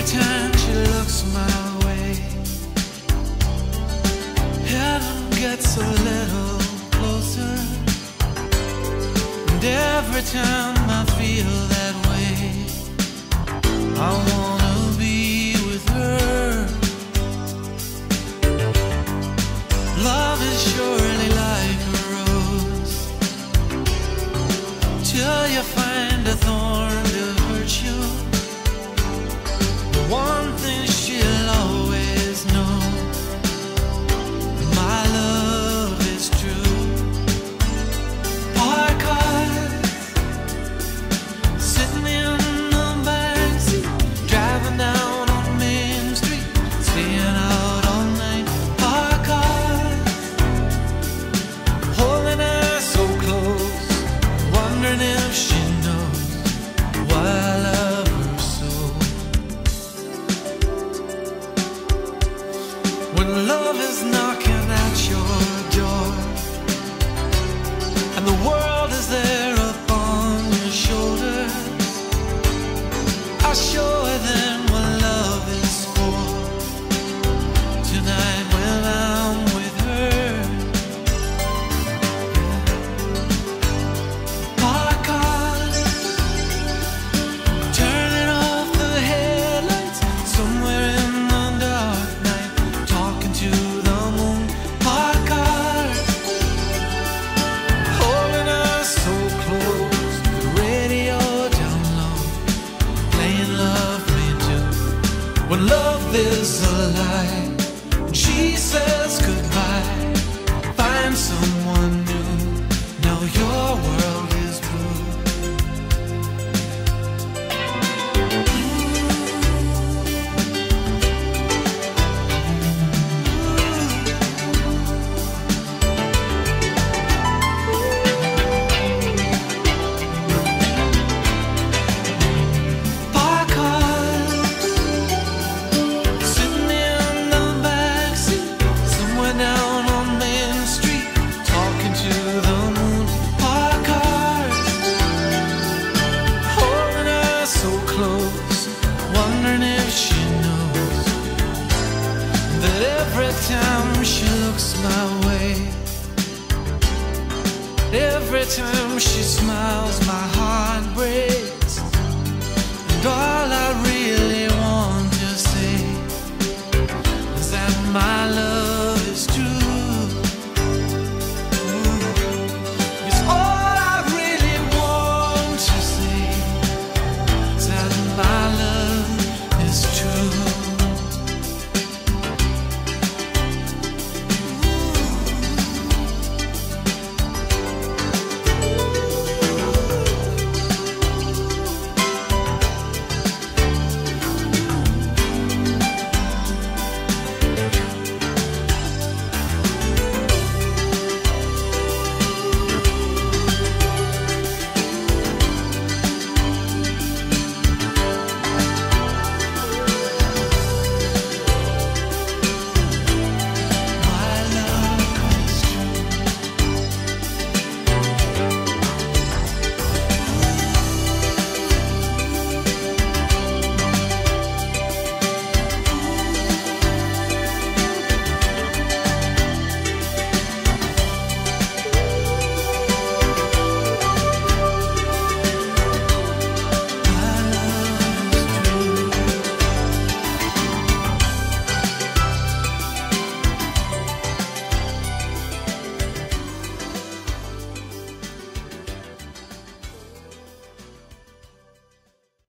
Every time she looks my way, heaven gets a little closer. And every time I feel that way, I wanna be with her. Love is surely like a rose, till you find a thorn. Every time she looks my way, every time she smiles, my